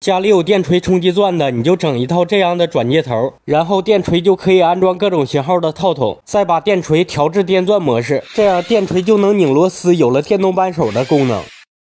家里有电锤冲击钻的你就整一套这样的转接头然后电锤就可以安装各种型号的套筒再把电锤调至电钻模式这样电锤就能拧螺丝有了电动扳手的功能。